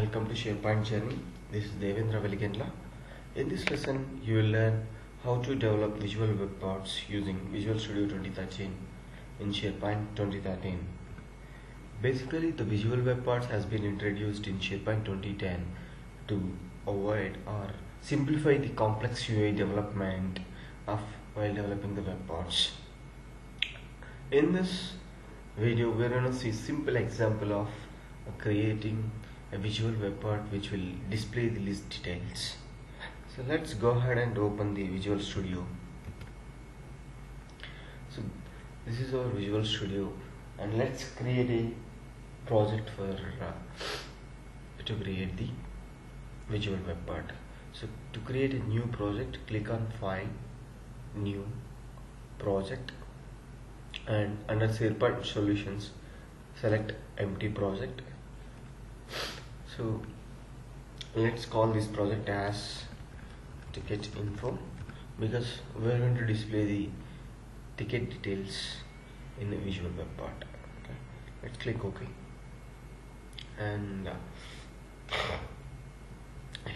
Welcome to SharePoint Journey. This is Devendra Veligendla. In this lesson, you will learn how to develop visual web parts using Visual Studio 2013 in SharePoint 2013. Basically, the visual web parts has been introduced in SharePoint 2010 to avoid or simplify the complex UI development of while developing the web parts. In this video, we're going to see simple example of creating a visual web part which will display the list details. So let's go ahead and open the Visual Studio. So this is our Visual Studio and let's create a project for uh, to create the visual web part. So to create a new project, click on File, New, Project and under SharePoint Solutions, select Empty Project so let's call this project as ticket info because we're going to display the ticket details in the visual web part. Okay. Let's click ok. And uh,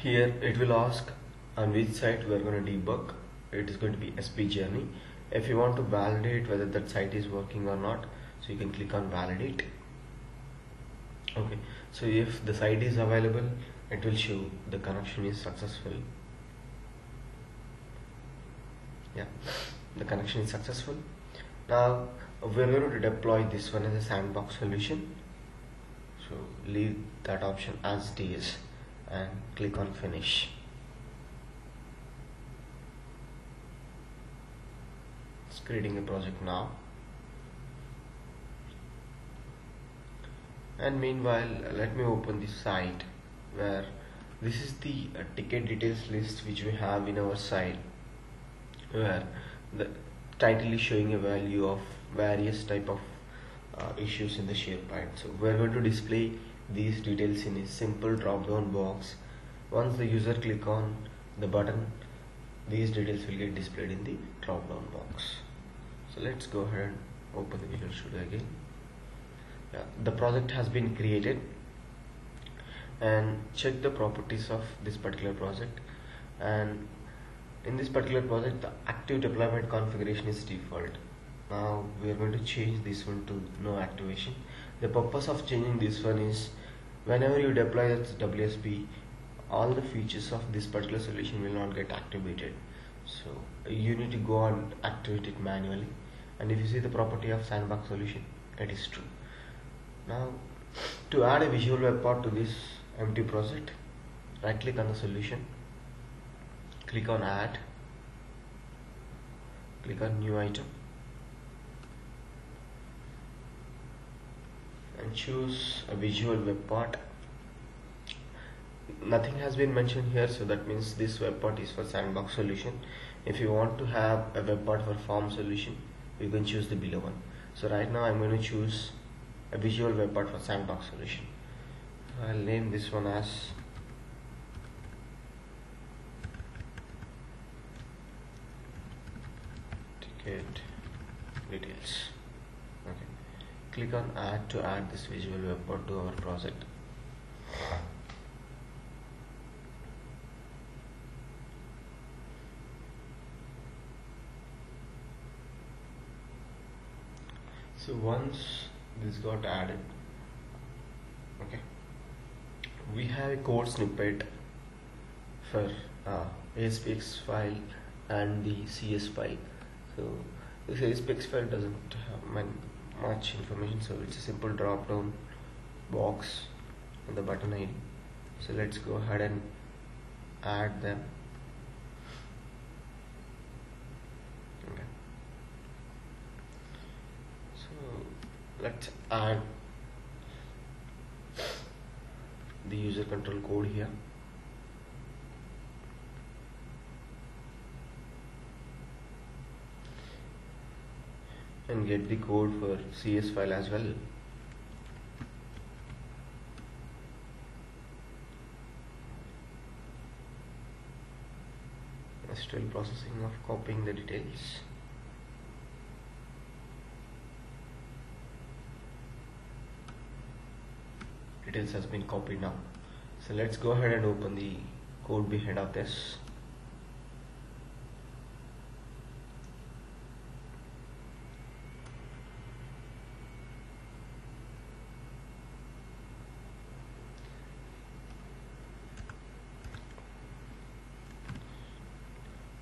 here it will ask on which site we're going to debug. It is going to be SP journey. If you want to validate whether that site is working or not so you can click on validate okay. So if the site is available it will show the connection is successful. Yeah. The connection is successful. Now we're going to deploy this one as a sandbox solution. So leave that option as it is and click on finish. It's creating a project now and meanwhile let me open the site where this is the uh, ticket details list which we have in our site where the title is showing a value of various type of uh, issues in the SharePoint. So we're going to display these details in a simple drop down box. Once the user click on the button these details will get displayed in the drop down box. So let's go ahead and open the Visual Studio again the project has been created and check the properties of this particular project. And in this particular project the active deployment configuration is default. Now we are going to change this one to no activation. The purpose of changing this one is whenever you deploy that WSP all the features of this particular solution will not get activated. So you need to go and activate it manually. And if you see the property of sandbox solution that is true now to add a visual web part to this empty project right click on the solution click on add click on new item and choose a visual web part. Nothing has been mentioned here so that means this web part is for sandbox solution. If you want to have a web part for farm solution you can choose the below one. So right now I'm going to choose a visual web part for sandbox solution. I'll name this one as ticket details. Okay. Click on add to add this visual web part to our project. So once this got added. Okay. We have a code snippet for uh, ASPX file and the CS file. So this ASPX file doesn't have much information so it's a simple drop down box on the button ID so let's go ahead and add them. Okay. So let's add the user control code here. And get the code for CS file as well. Still processing of copying the details details has been copied now. So let's go ahead and open the code behind of this.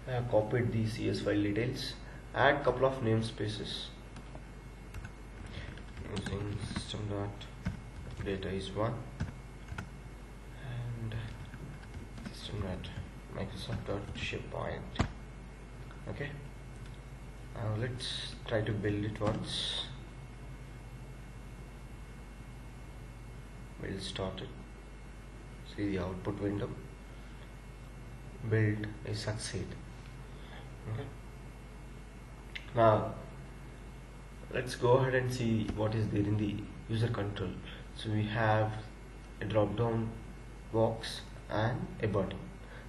I have copied the CS file details add couple of namespaces using system dot data is one. And system dot microsoft dot sharepoint okay. Now let's try to build it once. Build started see the output window. Build is succeed. Okay. Now let's go ahead and see what is there in the user control so we have a drop down box and a button.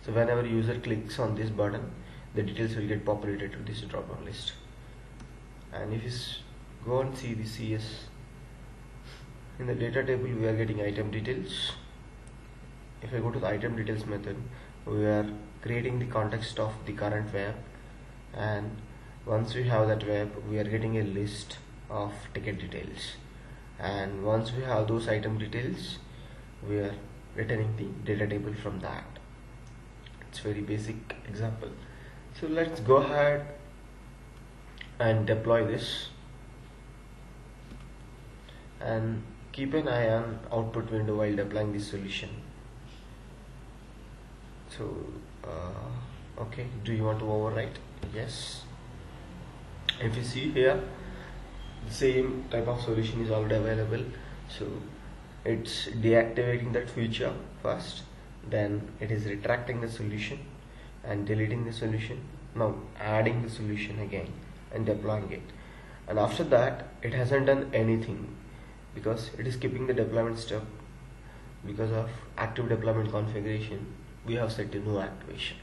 So whenever user clicks on this button the details will get populated to this drop down list. And if you go and see the CS in the data table we are getting item details. If I go to the item details method we are creating the context of the current web. And once we have that web we are getting a list of ticket details and once we have those item details we are returning the data table from that. It's very basic example. So let's go ahead and deploy this. And keep an eye on output window while deploying this solution. So uh, okay do you want to overwrite? Yes. If you see here same type of solution is already available. So it's deactivating that feature first then it is retracting the solution and deleting the solution now adding the solution again and deploying it. And after that it hasn't done anything because it is keeping the deployment step because of active deployment configuration. We have set to no activation.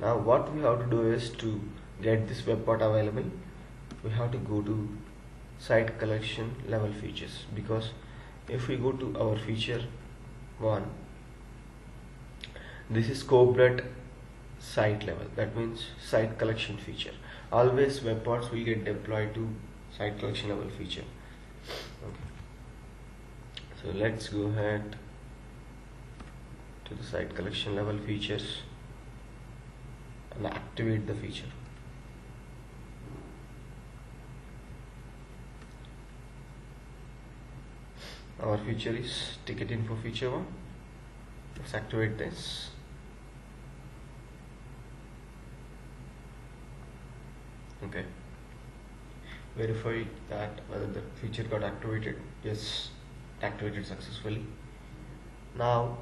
Now what we have to do is to get this web part available. We have to go to site collection level features. Because if we go to our feature one this is at site level. That means site collection feature. Always web parts will get deployed to site collection level feature. Okay. So let's go ahead to the site collection level features and activate the feature our feature is ticket info feature one. Let's activate this. Okay. Verify that whether the feature got activated. Yes activated successfully. Now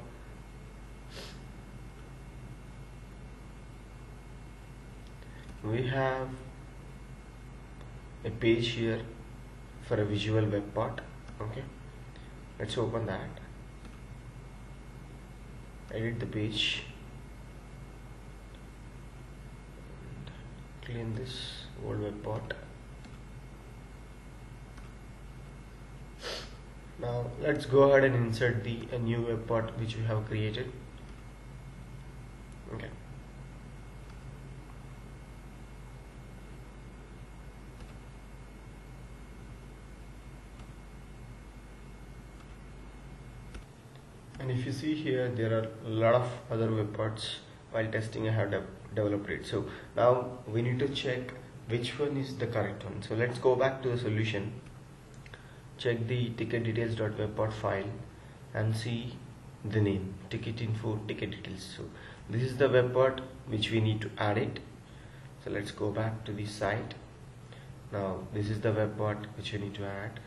we have a page here for a visual web part. Okay let's open that. Edit the page. Clean this old web part now let's go ahead and insert the new web part which we have created okay and if you see here there are a lot of other web parts while testing I have de developed it. So now we need to check which one is the correct one. So let's go back to the solution. Check the ticket details.webpart file and see the name ticket info ticket details so this is the web part which we need to add it. So let's go back to the site. Now this is the web part which we need to add.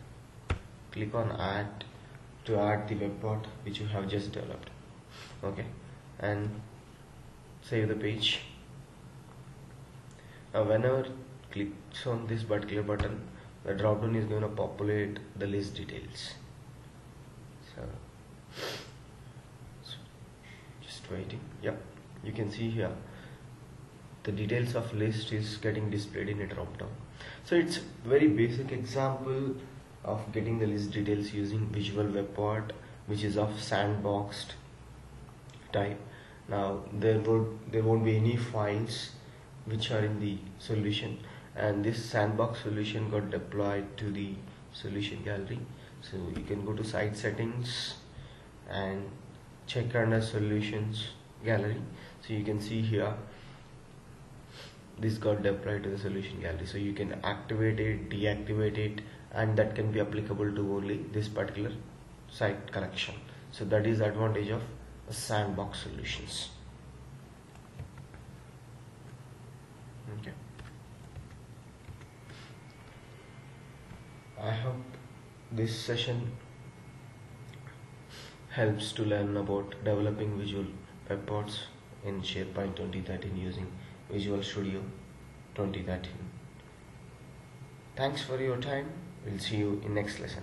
Click on add to add the web part which you have just developed. Okay. And save the page. Now whenever clicks on this particular button the drop down is going to populate the list details. So, so just waiting. Yeah you can see here. The details of list is getting displayed in a drop down so it's very basic example of getting the list details using visual web part which is of sandboxed type. Now there would there won't be any files which are in the solution. And this sandbox solution got deployed to the solution gallery. So you can go to site settings and check under solutions gallery. So you can see here this got deployed to the solution gallery. So you can activate it deactivate it and that can be applicable to only this particular site collection so that is the advantage of sandbox solutions okay i hope this session helps to learn about developing visual web parts in SharePoint 2013 using Visual Studio 2013. Thanks for your time. We'll see you in next lesson.